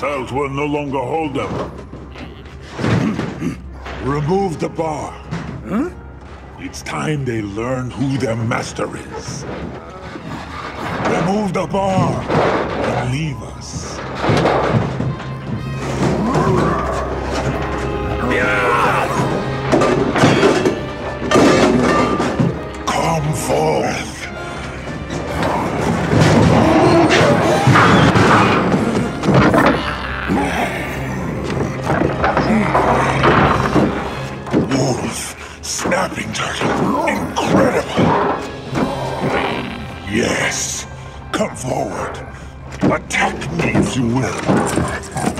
cells will no longer hold them. Remove the bar. Huh? It's time they learn who their master is. Remove the bar and leave us. Come forth. Wolf, snapping turtle, incredible. Yes, come forward. Attack me if you will.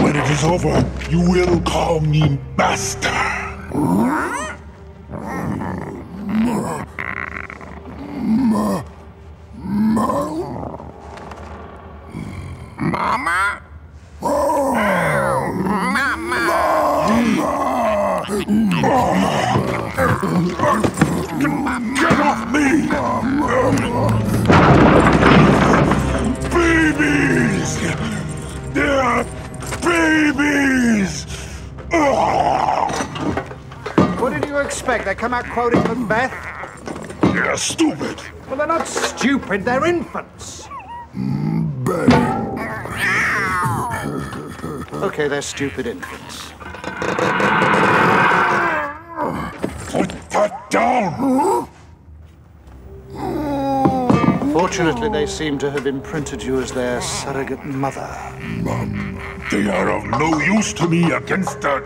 When it is over, you will call me master. Get off me! Babies! They're babies! What did you expect? They come out quoting Macbeth? They're stupid! Well, they're not stupid, they're infants. Mm, okay, they're stupid infants. Put that down! Fortunately, they seem to have imprinted you as their surrogate mother. Mum, They are of no use to me against the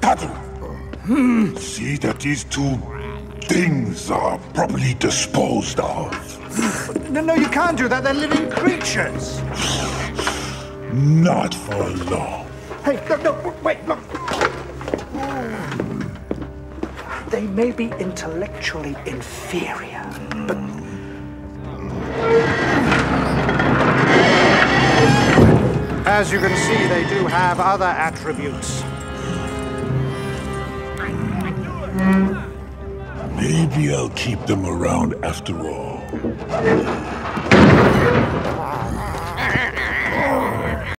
cattle. See that these two things are properly disposed of. No, no, you can't do that. They're living creatures. Not for long. Hey, no, no, wait, look. They may be intellectually inferior, but. As you can see, they do have other attributes. Maybe I'll keep them around after all.